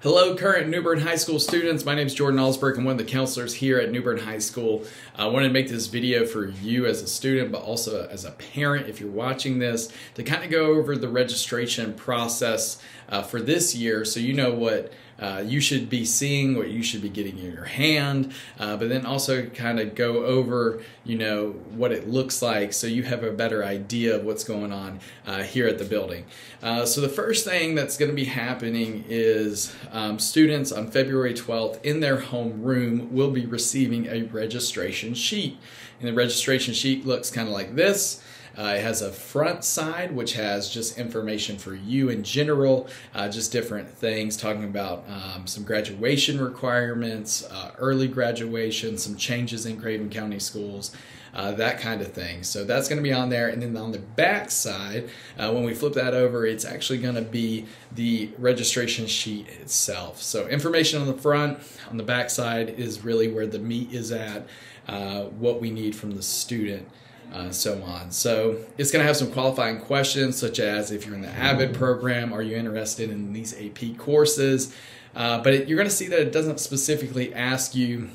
Hello, current New Bern High School students. My name is Jordan Alsbrook. I'm one of the counselors here at New Bern High School. I wanted to make this video for you as a student, but also as a parent if you're watching this, to kind of go over the registration process uh, for this year so you know what uh, you should be seeing, what you should be getting in your hand, uh, but then also kind of go over, you know, what it looks like so you have a better idea of what's going on uh, here at the building. Uh, so the first thing that's going to be happening is um, students on February 12th in their home room will be receiving a registration sheet. And the registration sheet looks kind of like this. Uh, it has a front side which has just information for you in general, uh, just different things talking about um, some graduation requirements, uh, early graduation, some changes in Craven County schools. Uh, that kind of thing. So that's going to be on there. And then on the back side, uh, when we flip that over, it's actually going to be the registration sheet itself. So information on the front, on the back side is really where the meat is at, uh, what we need from the student uh, so on. So it's going to have some qualifying questions, such as if you're in the AVID program, are you interested in these AP courses? Uh, but it, you're going to see that it doesn't specifically ask you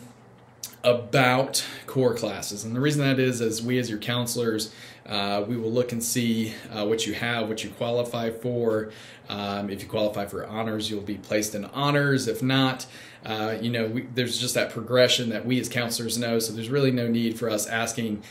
about core classes. And the reason that is, is we as your counselors, uh, we will look and see uh, what you have, what you qualify for. Um, if you qualify for honors, you'll be placed in honors. If not, uh, you know, we, there's just that progression that we as counselors know. So there's really no need for us asking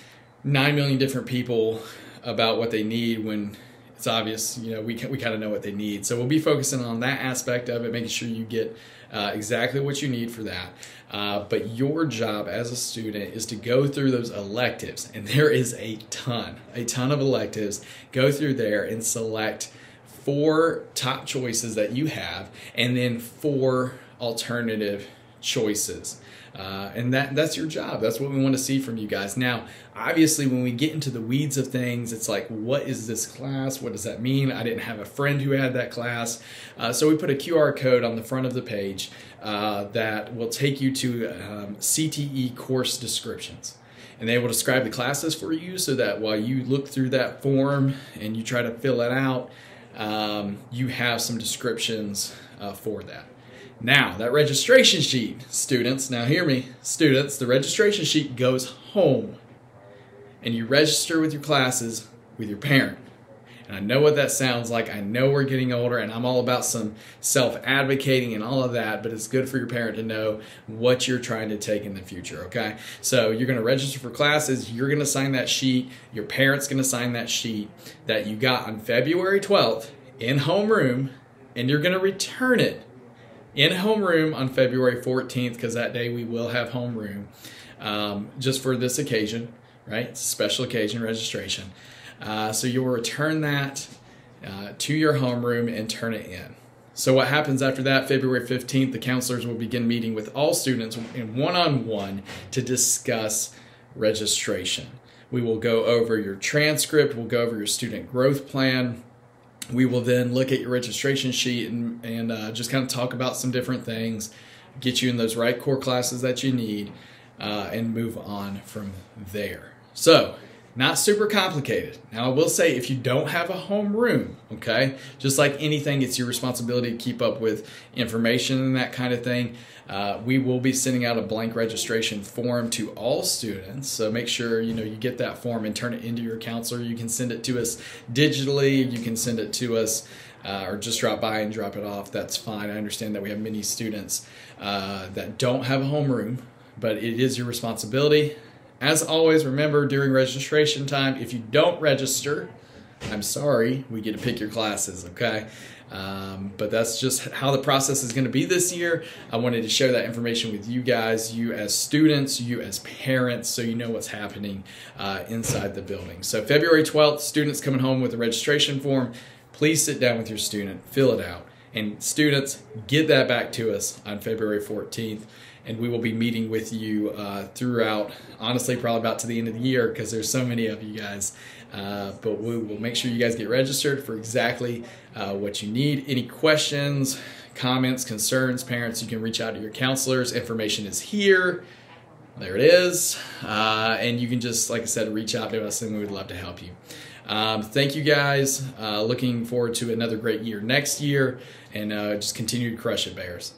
9 million different people about what they need when it's obvious, you know, we, we kind of know what they need. So we'll be focusing on that aspect of it, making sure you get uh, exactly what you need for that. Uh, but your job as a student is to go through those electives, and there is a ton, a ton of electives. Go through there and select four top choices that you have, and then four alternative choices. Uh, and that that's your job. That's what we want to see from you guys. Now, obviously, when we get into the weeds of things, it's like, what is this class? What does that mean? I didn't have a friend who had that class, uh, so we put a QR code on the front of the page uh, that will take you to um, CTE course descriptions and they will describe the classes for you so that while you look through that form and you try to fill it out, um, you have some descriptions uh, for that. Now, that registration sheet, students, now hear me, students, the registration sheet goes home and you register with your classes with your parent. And I know what that sounds like. I know we're getting older and I'm all about some self advocating and all of that, but it's good for your parent to know what you're trying to take in the future, okay? So you're going to register for classes, you're going to sign that sheet, your parent's going to sign that sheet that you got on February 12th in homeroom, and you're going to return it in homeroom on February 14th because that day we will have homeroom um, just for this occasion, right? It's a special occasion registration. Uh, so you'll return that uh, to your homeroom and turn it in. So what happens after that, February 15th, the counselors will begin meeting with all students in one-on-one to discuss registration. We will go over your transcript, we'll go over your student growth plan, we will then look at your registration sheet and, and uh, just kind of talk about some different things, get you in those right core classes that you need, uh, and move on from there. So, not super complicated. Now, I will say if you don't have a home room, okay, just like anything, it's your responsibility to keep up with information and that kind of thing. Uh, we will be sending out a blank registration form to all students. So make sure you know you get that form and turn it into your counselor. You can send it to us digitally. You can send it to us. Uh, or just drop by and drop it off. That's fine. I understand that we have many students uh, that don't have a homeroom, but it is your responsibility. As always, remember during registration time, if you don't register, I'm sorry, we get to pick your classes, okay? Um, but that's just how the process is going to be this year. I wanted to share that information with you guys, you as students, you as parents, so you know what's happening uh, inside the building. So, February 12th, students coming home with a registration form. Please sit down with your student, fill it out. And, students, get that back to us on February 14th and we will be meeting with you uh, throughout, honestly, probably about to the end of the year because there's so many of you guys. Uh, but we will make sure you guys get registered for exactly uh, what you need. Any questions, comments, concerns, parents, you can reach out to your counselors. Information is here. There it is. Uh, and you can just, like I said, reach out to us and we would love to help you. Um, thank you guys. Uh, looking forward to another great year next year and uh, just continue to crush it, Bears.